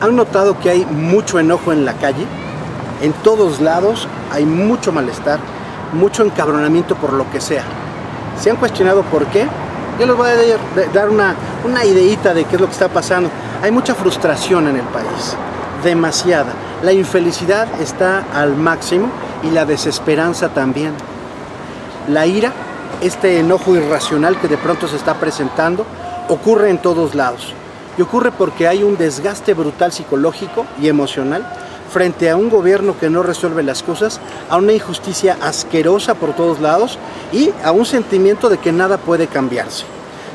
¿Han notado que hay mucho enojo en la calle? En todos lados hay mucho malestar, mucho encabronamiento por lo que sea. ¿Se han cuestionado por qué? Yo les voy a dar una, una ideita de qué es lo que está pasando. Hay mucha frustración en el país, demasiada. La infelicidad está al máximo y la desesperanza también. La ira, este enojo irracional que de pronto se está presentando, ocurre en todos lados. Y ocurre porque hay un desgaste brutal psicológico y emocional frente a un gobierno que no resuelve las cosas, a una injusticia asquerosa por todos lados y a un sentimiento de que nada puede cambiarse.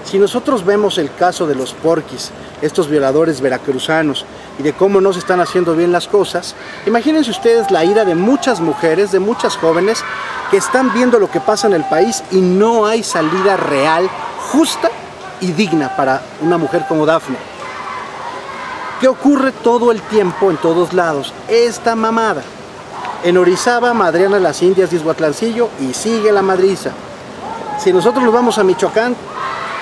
Si nosotros vemos el caso de los porquis, estos violadores veracruzanos, y de cómo no se están haciendo bien las cosas, imagínense ustedes la ira de muchas mujeres, de muchas jóvenes, que están viendo lo que pasa en el país y no hay salida real, justa y digna para una mujer como Dafne. ¿Qué ocurre todo el tiempo en todos lados? Esta mamada. En Orizaba, Madriana, Las Indias, Disguatlancillo y sigue la madriza. Si nosotros nos vamos a Michoacán,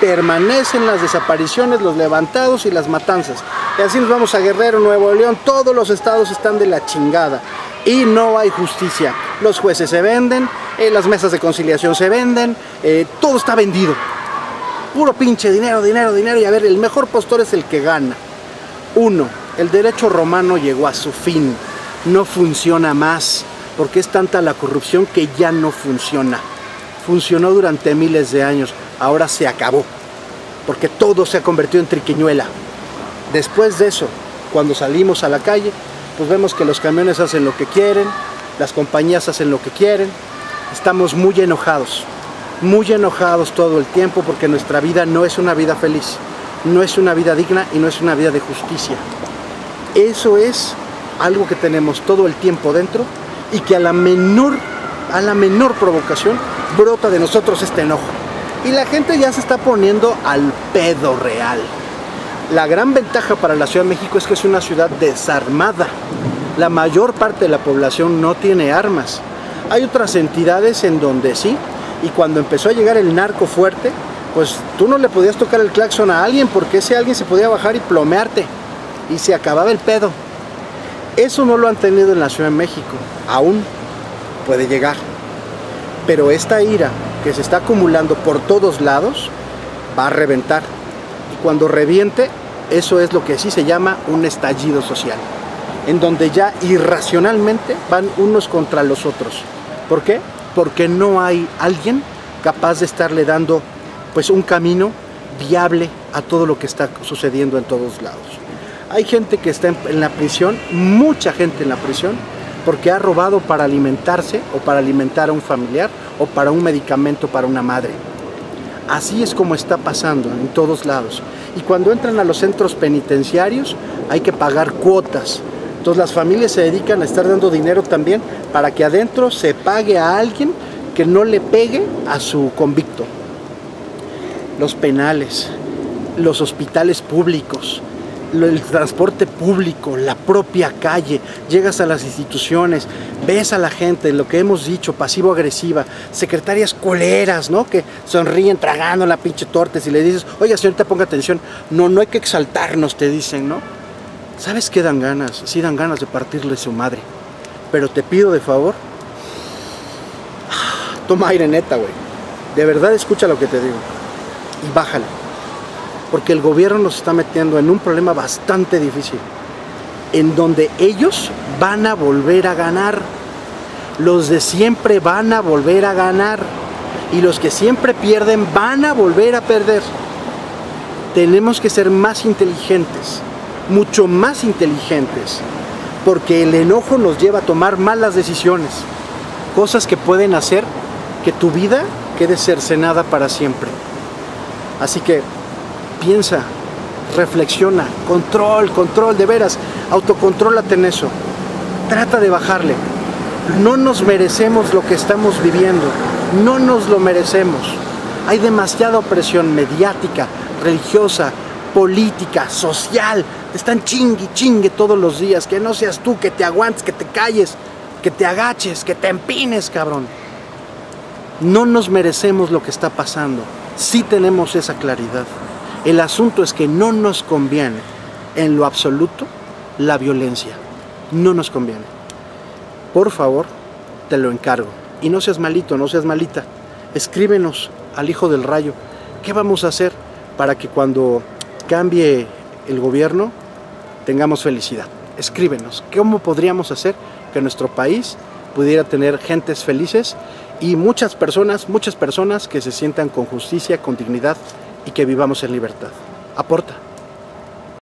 permanecen las desapariciones, los levantados y las matanzas. Y así nos vamos a Guerrero, Nuevo León, todos los estados están de la chingada. Y no hay justicia. Los jueces se venden, eh, las mesas de conciliación se venden, eh, todo está vendido. Puro pinche dinero, dinero, dinero. Y a ver, el mejor postor es el que gana. Uno, el derecho romano llegó a su fin, no funciona más, porque es tanta la corrupción que ya no funciona. Funcionó durante miles de años, ahora se acabó, porque todo se ha convertido en triquiñuela. Después de eso, cuando salimos a la calle, pues vemos que los camiones hacen lo que quieren, las compañías hacen lo que quieren, estamos muy enojados, muy enojados todo el tiempo porque nuestra vida no es una vida feliz no es una vida digna y no es una vida de justicia. Eso es algo que tenemos todo el tiempo dentro y que a la menor, a la menor provocación brota de nosotros este enojo. Y la gente ya se está poniendo al pedo real. La gran ventaja para la Ciudad de México es que es una ciudad desarmada. La mayor parte de la población no tiene armas. Hay otras entidades en donde sí, y cuando empezó a llegar el narco fuerte, pues tú no le podías tocar el claxon a alguien porque ese alguien se podía bajar y plomearte y se acababa el pedo. Eso no lo han tenido en la Ciudad de México, aún puede llegar. Pero esta ira que se está acumulando por todos lados va a reventar. Y cuando reviente, eso es lo que sí se llama un estallido social, en donde ya irracionalmente van unos contra los otros. ¿Por qué? Porque no hay alguien capaz de estarle dando pues un camino viable a todo lo que está sucediendo en todos lados. Hay gente que está en la prisión, mucha gente en la prisión, porque ha robado para alimentarse o para alimentar a un familiar o para un medicamento para una madre. Así es como está pasando en todos lados. Y cuando entran a los centros penitenciarios hay que pagar cuotas. Entonces las familias se dedican a estar dando dinero también para que adentro se pague a alguien que no le pegue a su convicto los penales, los hospitales públicos, el transporte público, la propia calle, llegas a las instituciones, ves a la gente, lo que hemos dicho, pasivo-agresiva, secretarias coleras, ¿no? Que sonríen tragando la pinche torta y le dices, oiga señorita, ponga atención, no, no hay que exaltarnos, te dicen, ¿no? ¿Sabes qué dan ganas? Sí dan ganas de partirle su madre, pero te pido de favor, toma aire neta, güey, de verdad escucha lo que te digo y bájale. Porque el gobierno nos está metiendo en un problema bastante difícil, en donde ellos van a volver a ganar. Los de siempre van a volver a ganar. Y los que siempre pierden van a volver a perder. Tenemos que ser más inteligentes, mucho más inteligentes, porque el enojo nos lleva a tomar malas decisiones, cosas que pueden hacer que tu vida quede cercenada para siempre. Así que piensa, reflexiona, control, control, de veras, autocontrólate en eso. Trata de bajarle. No nos merecemos lo que estamos viviendo, no nos lo merecemos. Hay demasiada opresión mediática, religiosa, política, social. Están chingue, chingue todos los días. Que no seas tú, que te aguantes, que te calles, que te agaches, que te empines, cabrón. No nos merecemos lo que está pasando sí tenemos esa claridad. El asunto es que no nos conviene en lo absoluto la violencia. No nos conviene. Por favor, te lo encargo. Y no seas malito, no seas malita. Escríbenos al Hijo del Rayo. ¿Qué vamos a hacer para que cuando cambie el gobierno tengamos felicidad? Escríbenos. ¿Cómo podríamos hacer que nuestro país pudiera tener gentes felices y muchas personas, muchas personas que se sientan con justicia, con dignidad y que vivamos en libertad? Aporta.